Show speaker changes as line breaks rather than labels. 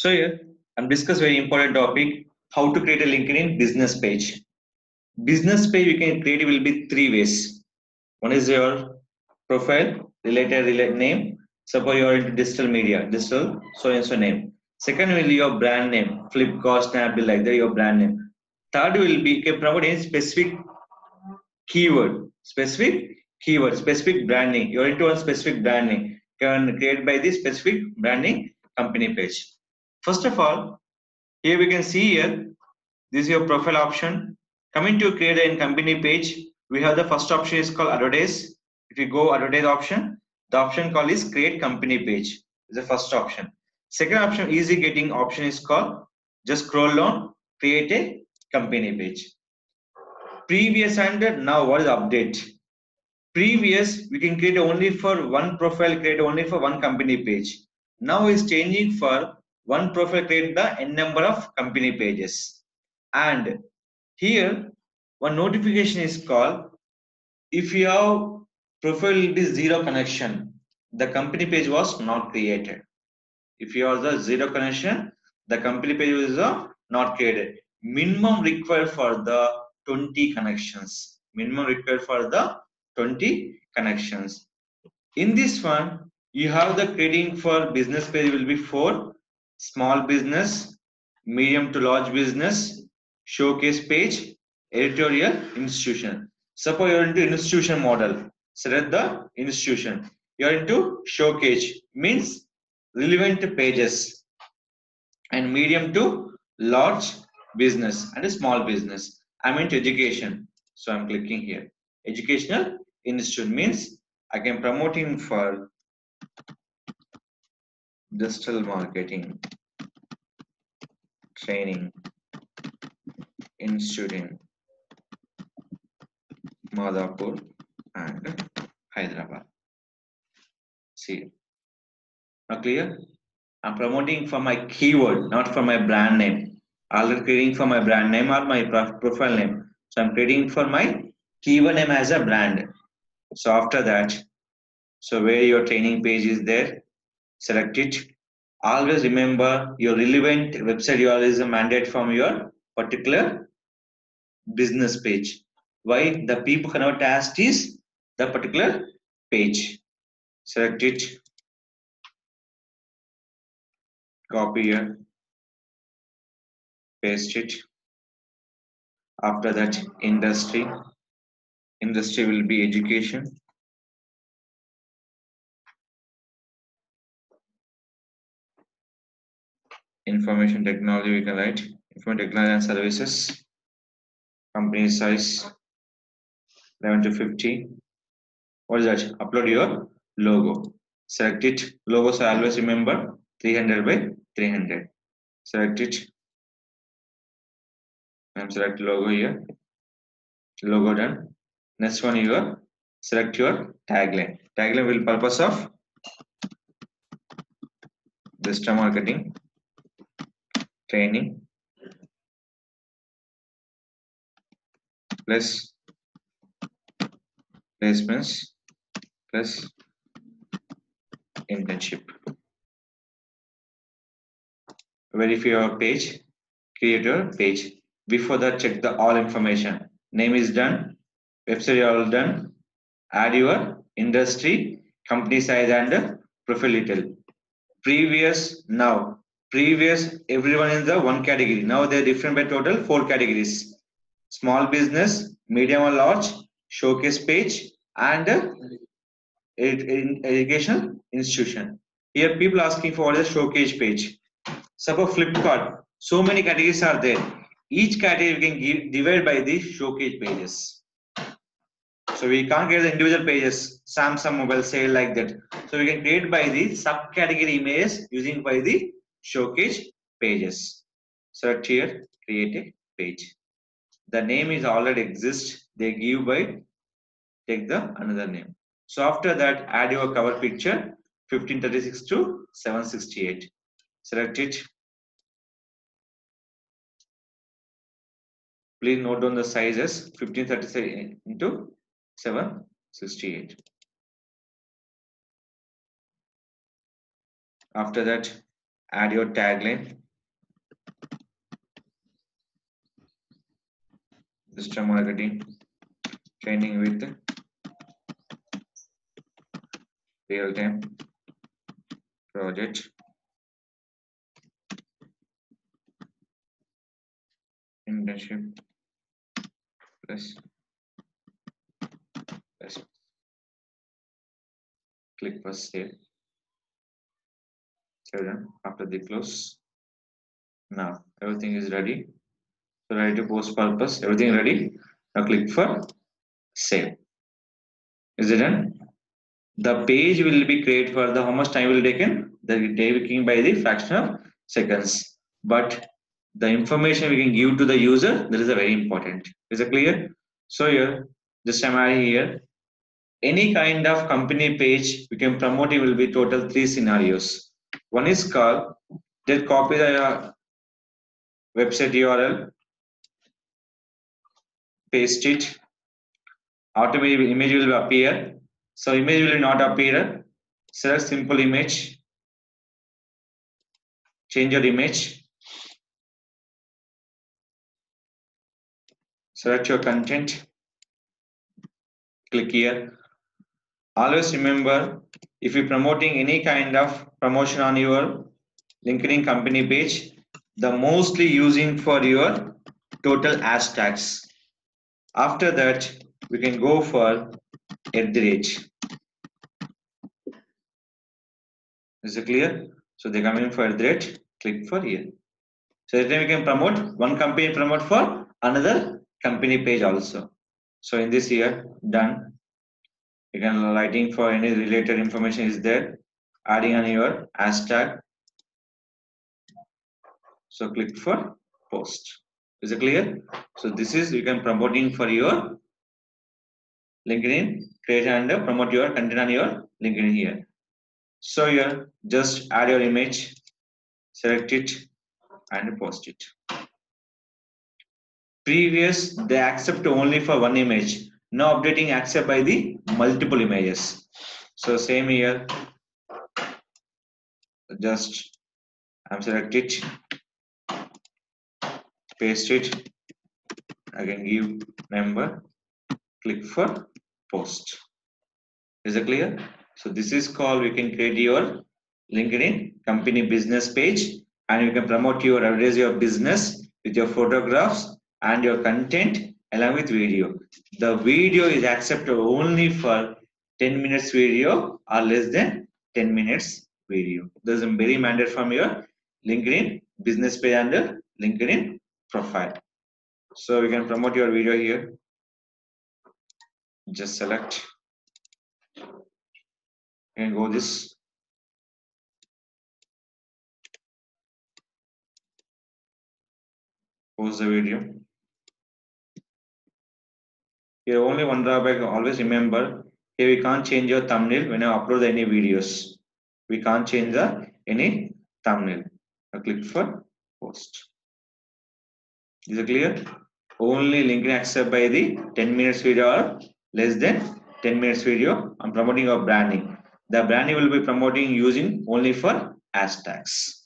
So here I'm discuss very important topic how to create a LinkedIn business page. Business page you can create will be three ways. One is your profile related relate name. Suppose you are into digital media, digital so and so name. Second will be your brand name, Flipkart, Snapdeal, like that your brand name. Third will be you can promote any specific keyword, specific keyword, specific branding. You're into a specific branding. Can create by this specific branding company page. First of all, here we can see here, this is your profile option. Coming to create a company page, we have the first option is called advertise. If you go advertise option, the option called is create company page. Is the first option. Second option, easy getting option is called just scroll down, create a company page. Previous and now what is update? Previous we can create only for one profile, create only for one company page. Now is changing for one profile create the n number of company pages. And here one notification is called if you have profile be zero connection. The company page was not created. If you have the zero connection the company page is not created. Minimum required for the 20 connections. Minimum required for the 20 connections. In this one you have the creating for business page will be four small business, medium to large business, showcase page, editorial institution. Suppose you're into institution model, select the institution. You're into showcase, means relevant pages, and medium to large business and a small business. I'm into education, so I'm clicking here. Educational institute means I can promote promoting for digital marketing training institute Madhapur and Hyderabad. See, now clear? I'm promoting for my keyword, not for my brand name. I'll creating for my brand name or my profile name. So I'm creating for my keyword name as a brand. So after that, so where your training page is there, select it. Always remember your relevant website URL is a mandate from your particular business page. Why? The people cannot ask is the particular page. Select it. Copy here. Paste it. After that industry. Industry will be education information technology we can write information technology and services. Company size 11 to 50 what is that? Upload your logo. Select it. Logos I always remember 300 by 300 select it. And select logo here. Logo done. Next one you select your tagline. Tagline will purpose of digital marketing training. Plus placements plus internship. Verify your page create your page. Before that check the all information. Name is done website all done add your industry company size and profile detail. Previous now previous everyone in the one category. Now they're different by total four categories. Small business medium or large showcase page and uh, educational institution. Here people asking for the showcase page. Suppose flipkart. So many categories are there. Each category we can give divide by the showcase pages. So we can't get the individual pages. Samsung mobile sale like that. So we can create by the subcategory images using by the showcase pages. Search here, create a page. The name is already exist. They give by take the another name. So after that, add your cover picture 1536 to 768. Select it. Please note down the sizes 1536 into 768. After that, add your tagline digital marketing training with real-time project internship plus plus. Click for save them after the close. Now everything is ready. So ready to post purpose. Everything ready? Now click for save. Is it done? The page will be created for the how much time will taken? The day taken by the fraction of seconds. But the information we can give to the user that is a very important. Is it clear? So here just i'm adding here any kind of company page we can promote it will be total three scenarios one is called just copy the uh, website url paste it. Automatically image will appear. So image will not appear. Select simple image. Change your image. Select your content. Click here. Always remember if you're promoting any kind of promotion on your linkedin company page the mostly using for your total hashtags after that we can go for at the rate. Is it clear? So they come in for at the rate click for here. So then we can promote one company promote for another company page also. So in this here done you can lighting for any related information is there. Adding on your hashtag. So click for post. Is it clear? So this is you can promoting for your linkedin create and promote your content on your linkedin here. So here just add your image select it and post it. Previous they accept only for one image now updating accept by the multiple images. So same here. Just i'm select it paste it. Again give number click for post. Is it clear? So this is called we can create your linkedin company business page and you can promote your advertise your business with your photographs and your content along with video. The video is accepted only for 10 minutes video or less than 10 minutes video. There's a very mandate from your linkedin business page and linkedin profile. So we can promote your video here. Just select. And go this. Pause the video here only one drawback always remember. Here we can't change your thumbnail when I upload any videos. We can't change the any thumbnail. Click for post. Is it clear? Only linkedin accept by the 10 minutes video or less than 10 minutes video. I'm promoting your branding. The branding will be promoting using only for hashtags